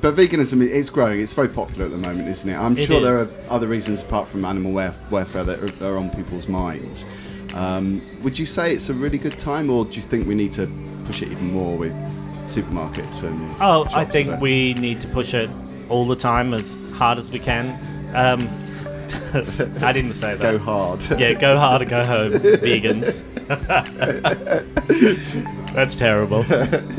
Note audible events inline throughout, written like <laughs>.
But veganism is growing. It's very popular at the moment, isn't it? I'm It sure there are other reasons apart from animal welfare that are, on people's minds. Um, would you say it's a really good time, or do you think we need to push it even more with supermarkets and? Oh, I think we need to push it all the time as hard as we can. Um, <laughs> I didn't say that. go hard. Yeah, go hard or go home, <laughs> vegans. <laughs> That's terrible.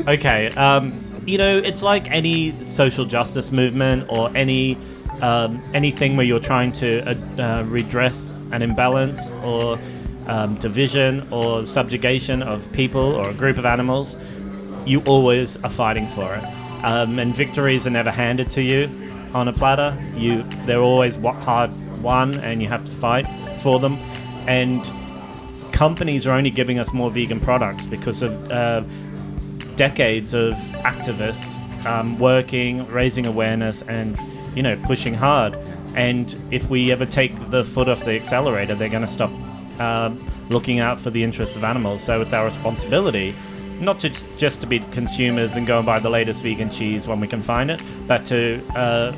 Okay, um, you know, it's like any social justice movement or any um, anything where you're trying to uh, uh, redress an imbalance or um, division or subjugation of people or a group of animals. You always are fighting for it, um, and victories are never handed to you on a platter. You, they're always hard won, and you have to fight for them. And companies are only giving us more vegan products because of uh, decades of activists um, working, raising awareness, and you know pushing hard. And if we ever take the foot off the accelerator, they're going to stop um, looking out for the interests of animals. So it's our responsibility. Not to just to be consumers and go and buy the latest vegan cheese when we can find it, but to uh,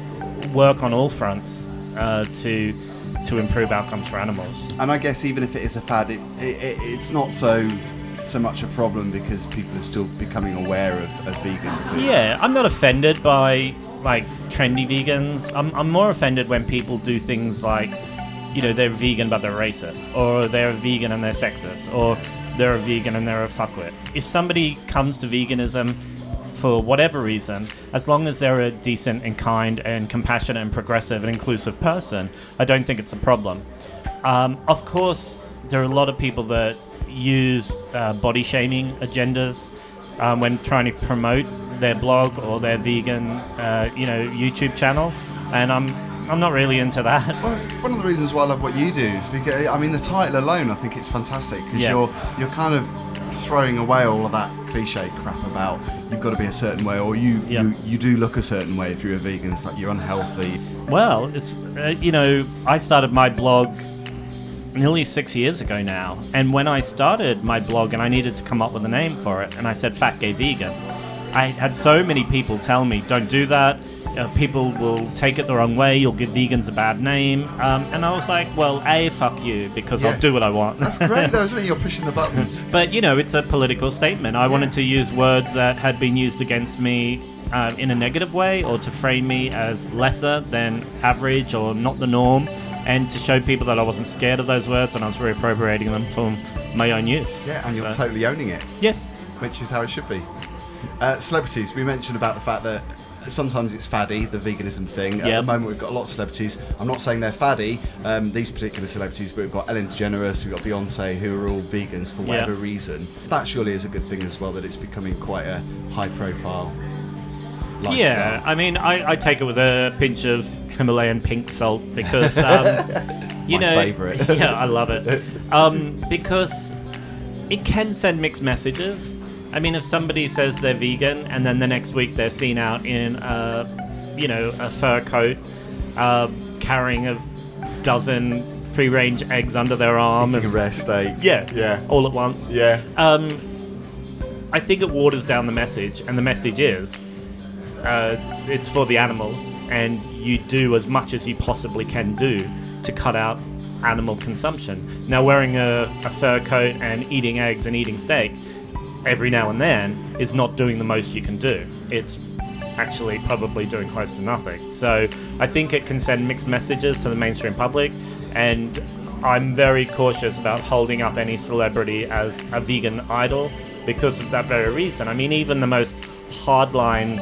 work on all fronts uh, to to improve outcomes for animals. And I guess even if it is a fad, it, it, it, it's not so so much a problem because people are still becoming aware of, of vegan food. Yeah, I'm not offended by like trendy vegans. I'm, I'm more offended when people do things like, you know, they're vegan but they're racist, or they're vegan and they're sexist, or they're a vegan and they're a fuckwit. If somebody comes to veganism for whatever reason, as long as they're a decent and kind and compassionate and progressive and inclusive person, I don't think it's a problem. Um, of course, there are a lot of people that use uh, body shaming agendas um, when trying to promote their blog or their vegan, uh, you know, YouTube channel, and I'm I'm not really into that. <laughs> Well, it's one of the reasons why I love what you do is because I mean the title alone, I think it's fantastic because Yeah. you're you're kind of throwing away all of that cliche crap about you've got to be a certain way or you Yeah. you, you do look a certain way if you're a vegan. It's like you're unhealthy. Well, it's uh, you know I started my blog nearly six years ago now, and when I started my blog and I needed to come up with a name for it, and I said Fat Gay Vegan, I had so many people tell me don't do that. Uh, people will take it the wrong way. You'll give vegans a bad name, um, and I was like, well, a fuck you because Yeah. I'll do what I want. That's great though, isn't it? You're pushing the <laughs> buttons. But you know, it's a political statement. I wanted to use words that had been used against me uh, in a negative way, or to frame me as lesser than average or not the norm, and to show people that I wasn't scared of those words and I was reappropriating them for my own use. Yeah, and you're So- totally owning it, yes. which is how it should be. Uh, celebrities, we mentioned about the fact that sometimes it's faddy, the veganism thing. At Yep. the moment, we've got a lot of celebrities. I'm not saying they're faddy, um, these particular celebrities, but we've got Ellen DeGeneres, we've got Beyonce, who are all vegans for whatever Yeah. reason. That surely is a good thing as well, that it's becoming quite a high profile lifestyle. Yeah, I mean, I, I take it with a pinch of Himalayan pink salt because, um, <laughs> you My know, favourite. <laughs> yeah, I love it <laughs> um, because it can send mixed messages. I mean, if somebody says they're vegan and then the next week they're seen out in, a, you know, a fur coat, uh, carrying a dozen free-range eggs under their arm, Eating a rare steak. yeah, Yeah. all at once. Yeah. Um, I think it waters down the message, and the message is uh, it's for the animals, and you do as much as you possibly can do to cut out animal consumption. Now, wearing a, a fur coat and eating eggs and eating steak every now and then is not doing the most you can do. It's actually probably doing close to nothing. So I think it can send mixed messages to the mainstream public, and I'm very cautious about holding up any celebrity as a vegan idol because of that very reason. I mean, even the most hardline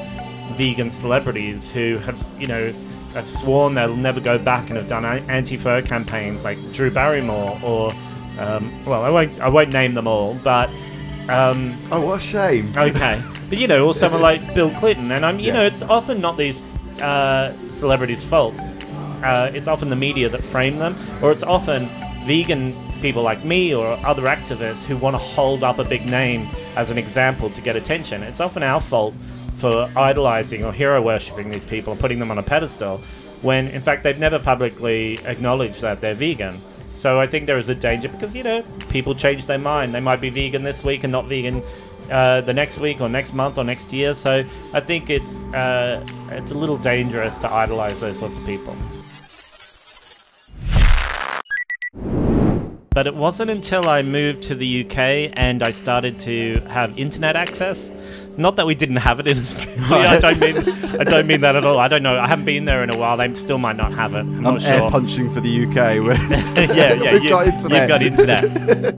vegan celebrities who have, you know, have sworn they'll never go back and have done anti-fur campaigns like Drew Barrymore or, um, well, I won't, I won't name them all, but um, Oh, what a shame. Okay, but you know, or someone like Bill Clinton, and I'm, you Yeah. know, it's often not these uh, celebrities' fault. Uh, it's often the media that frame them, or it's often vegan people like me or other activists who want to hold up a big name as an example to get attention. It's often our fault for idolizing or hero worshipping these people and putting them on a pedestal, when in fact they've never publicly acknowledged that they're vegan. So I think there is a danger because you know people change their mind. They might be vegan this week and not vegan uh, the next week or next month or next year. So I think it's uh, it's a little dangerous to idolize those sorts of people. But it wasn't until I moved to the UK and I started to have internet access. Not that we didn't have it in Australia. I don't mean I don't mean that at all. I don't know. I haven't been there in a while. They still might not have it. I'm, I'm not air sure. punching for the UK. <laughs> Yeah, yeah. <laughs> we've you, got internet. You've got internet. <laughs>